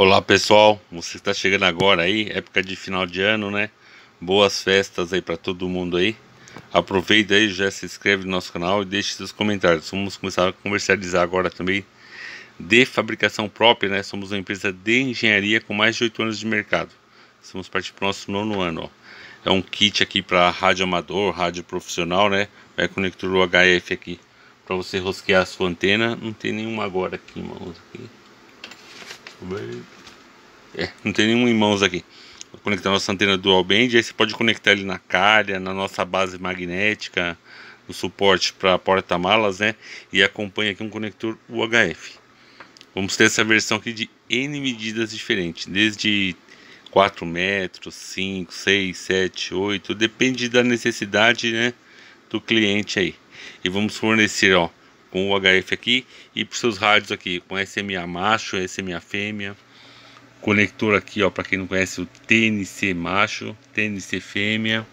Olá pessoal, você está chegando agora aí, época de final de ano, né? Boas festas aí para todo mundo aí. Aproveita aí, já se inscreve no nosso canal e deixe seus comentários. Vamos começar a comercializar agora também de fabricação própria, né? Somos uma empresa de engenharia com mais de 8 anos de mercado. Estamos partindo para o nosso nono ano, ó. É um kit aqui para rádio amador, rádio profissional, né? Vai conector UHF aqui para você rosquear a sua antena. Não tem nenhuma agora aqui, irmãos. Aqui. É, não tem nenhum em mãos aqui. Vou conectar nossa antena dual band, aí você pode conectar ele na calha, na nossa base magnética, no suporte para porta-malas, né? E acompanha aqui um conector UHF. Vamos ter essa versão aqui de N medidas diferentes, desde 4 metros, 5, 6, 7, 8, depende da necessidade, né, do cliente aí. E vamos fornecer, ó, com o HF aqui e para seus rádios aqui com SMA macho, SMA fêmea. Conector aqui, ó, para quem não conhece o TNC macho, TNC fêmea.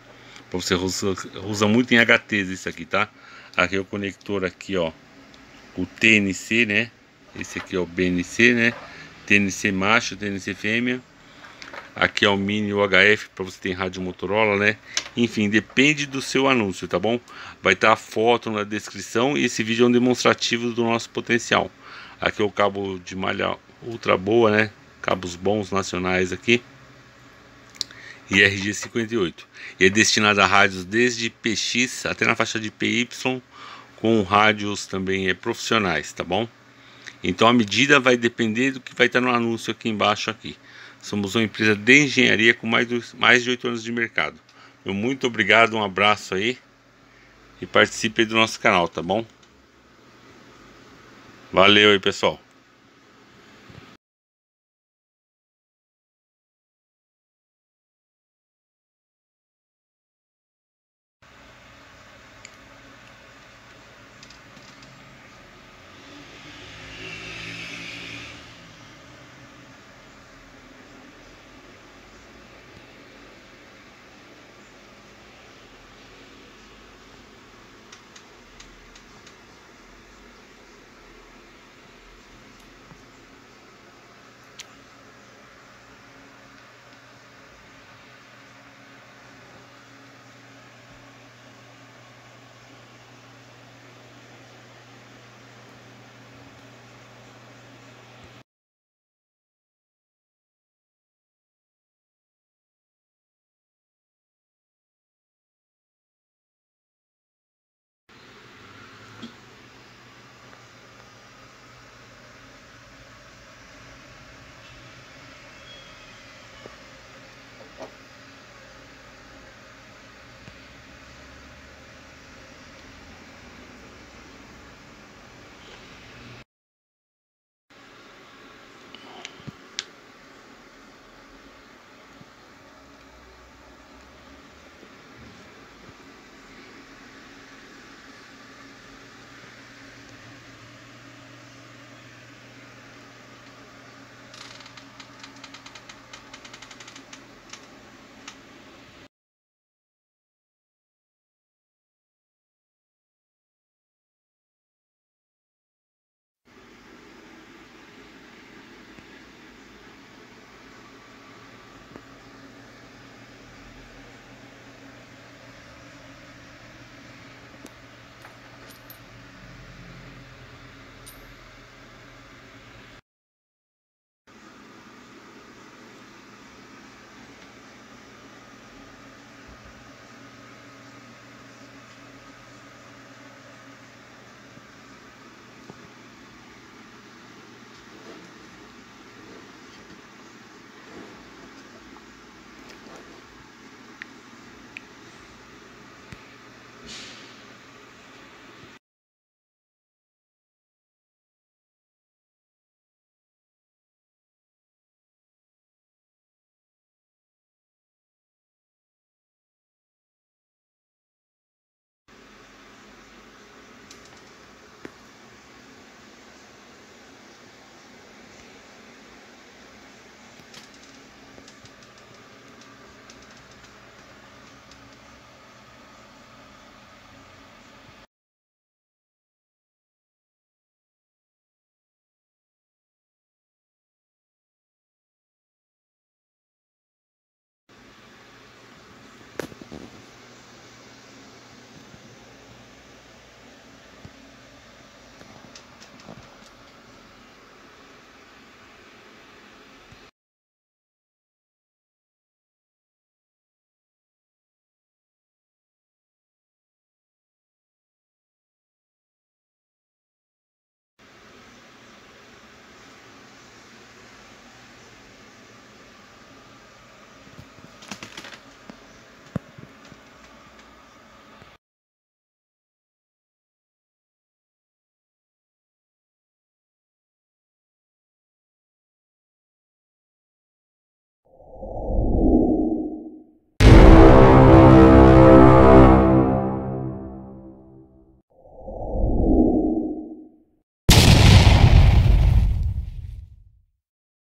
Você usa, usa muito em HTs isso aqui, tá? Aqui é o conector aqui, ó, o TNC, né? Esse aqui é o BNC, né? TNC macho, TNC fêmea. Aqui é o mini UHF para você ter rádio Motorola, né? Enfim, depende do seu anúncio, tá bom? Vai estar tá a foto na descrição e esse vídeo é um demonstrativo do nosso potencial. Aqui é o cabo de malha ultra boa, né? Cabos bons nacionais aqui. E RG58. E é destinado a rádios desde PX até na faixa de PY, com rádios também é, profissionais, tá bom? Então a medida vai depender do que vai estar no anúncio aqui embaixo aqui. Somos uma empresa de engenharia com mais de, mais de 8 anos de mercado. muito obrigado, um abraço aí e participe do nosso canal, tá bom? Valeu aí, pessoal.